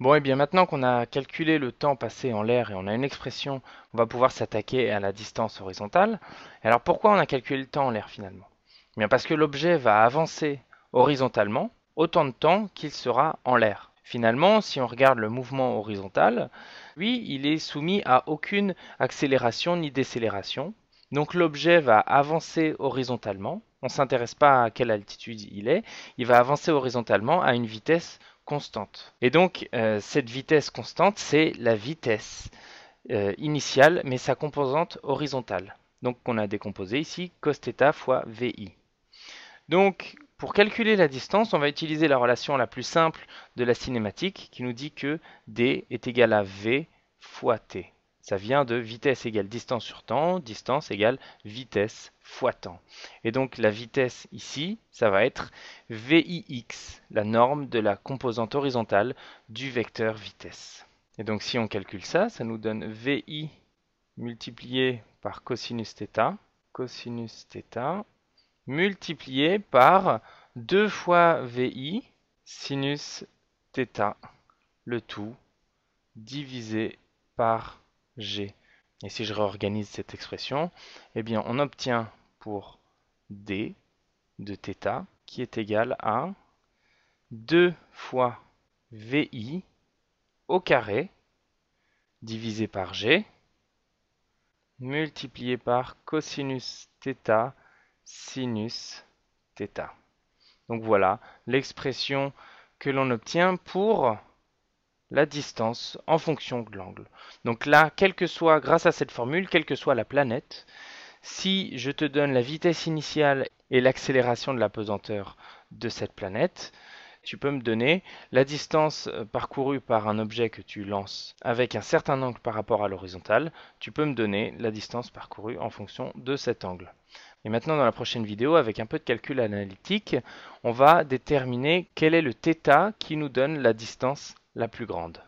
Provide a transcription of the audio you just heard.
Bon, et bien maintenant qu'on a calculé le temps passé en l'air et on a une expression, on va pouvoir s'attaquer à la distance horizontale. Alors pourquoi on a calculé le temps en l'air finalement? Bien parce que l'objet va avancer horizontalement autant de temps qu'il sera en l'air. Finalement, si on regarde le mouvement horizontal, lui, il est soumis à aucune accélération ni décélération. Donc l'objet va avancer horizontalement. On ne s'intéresse pas à quelle altitude il est. Il va avancer horizontalement à une vitesse Et donc euh, cette vitesse constante, c'est la vitesse euh, initiale, mais sa composante horizontale. Donc on a décomposé ici cos θ fois VI. Donc pour calculer la distance, on va utiliser la relation la plus simple de la cinématique qui nous dit que d est égal à v fois t. Ça vient de vitesse égale distance sur temps, distance égale vitesse fois temps. Et donc la vitesse ici, ça va être VIX, la norme de la composante horizontale du vecteur vitesse. Et donc si on calcule ça, ça nous donne VI multiplié par cosinus θ, cosinus θ, multiplié par 2 fois VI sinus θ, le tout divisé par G. Et si je réorganise cette expression, eh bien on obtient pour D de θ qui est égal à 2 fois VI au carré divisé par G multiplié par cosinus θ sinus θ. Donc voilà l'expression que l'on obtient pour la distance en fonction de l'angle. Donc là, quel que soit, grâce à cette formule, quelle que soit la planète, si je te donne la vitesse initiale et l'accélération de la pesanteur de cette planète, tu peux me donner la distance euh, parcourue par un objet que tu lances avec un certain angle par rapport à l'horizontale, tu peux me donner la distance parcourue en fonction de cet angle. Et maintenant dans la prochaine vidéo, avec un peu de calcul analytique, on va déterminer quel est le θ qui nous donne la distance la plus grande.